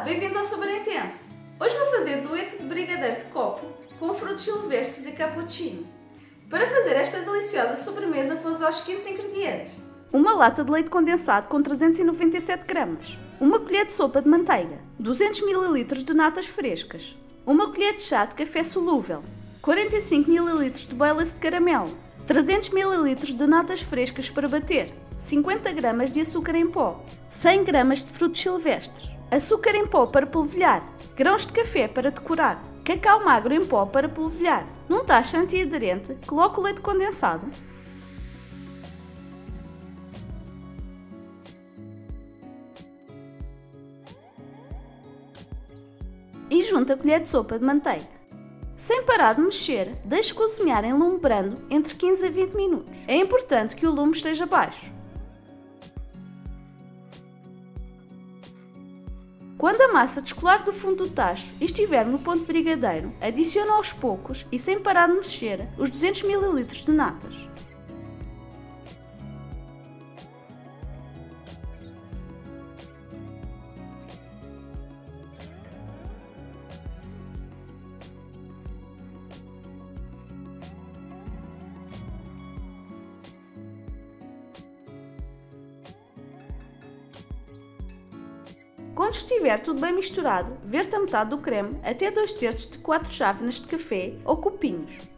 bem-vindos ao Sabor! Hoje vou fazer dueto de brigadeiro de copo com frutos silvestres e cappuccino. Para fazer esta deliciosa sobremesa vou usar os seguintes ingredientes. Uma lata de leite condensado com 397 gramas, uma colher de sopa de manteiga, 200 ml de natas frescas, uma colher de chá de café solúvel, 45 ml de Baileys de caramelo, 300 ml de natas frescas para bater, 50 gramas de açúcar em pó, 100 gramas de frutos silvestres, açúcar em pó para polvilhar, grãos de café para decorar, cacau magro em pó para polvilhar. Num tacho antiaderente, coloque o leite condensado, e junte a colher de sopa de manteiga. Sem parar de mexer, deixe cozinhar em lume brando entre 15 a 20 minutos. É importante que o lume esteja baixo. Quando a massa descolar do fundo do tacho e estiver no ponto brigadeiro, adicione aos poucos e sem parar de mexer os 200 ml de natas. Quando estiver tudo bem misturado, verta metade do creme até 2 terços de 4 chávenas de café ou copinhos.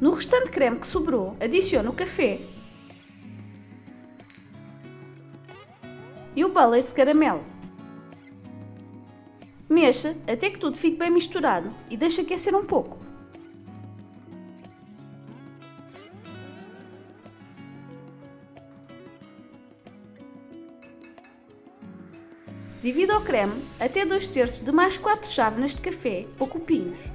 No restante creme que sobrou, adicione o café e o Baileys de caramelo. Mexa até que tudo fique bem misturado e deixe aquecer um pouco. Divida o creme até 2 terços de mais 4 chávenas de café ou copinhos.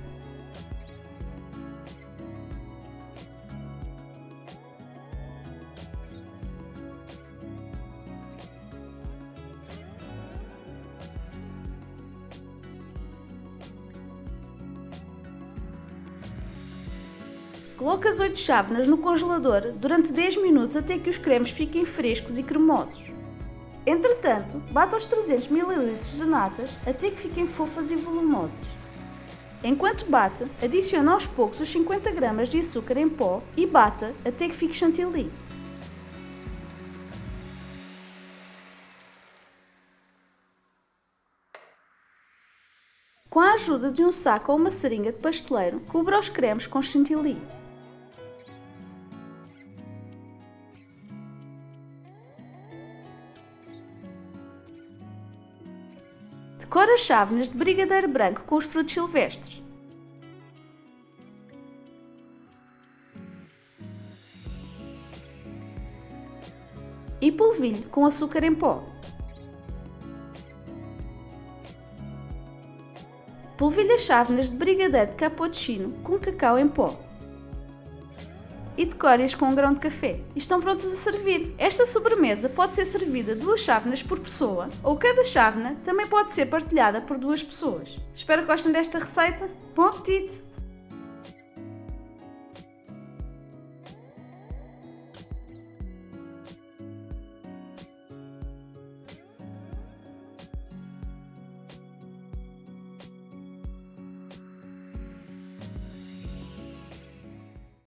Coloque as 8 chávenas no congelador durante 10 minutos até que os cremes fiquem frescos e cremosos. Entretanto, bata os 300 ml de natas até que fiquem fofas e volumosas. Enquanto bate, adicione aos poucos os 50 gramas de açúcar em pó e bata até que fique chantilly. Com a ajuda de um saco ou uma seringa de pasteleiro, cubra os cremes com chantilly. Decora as chávenas de brigadeiro branco com os frutos silvestres. E polvilhe com açúcar em pó. Polvilhe as chávenas de brigadeiro de cappuccino com cacau em pó e decore-as com um grão de café. E estão prontas a servir. Esta sobremesa pode ser servida duas chávenas por pessoa ou cada chávena também pode ser partilhada por duas pessoas. Espero que gostem desta receita. Bom apetite!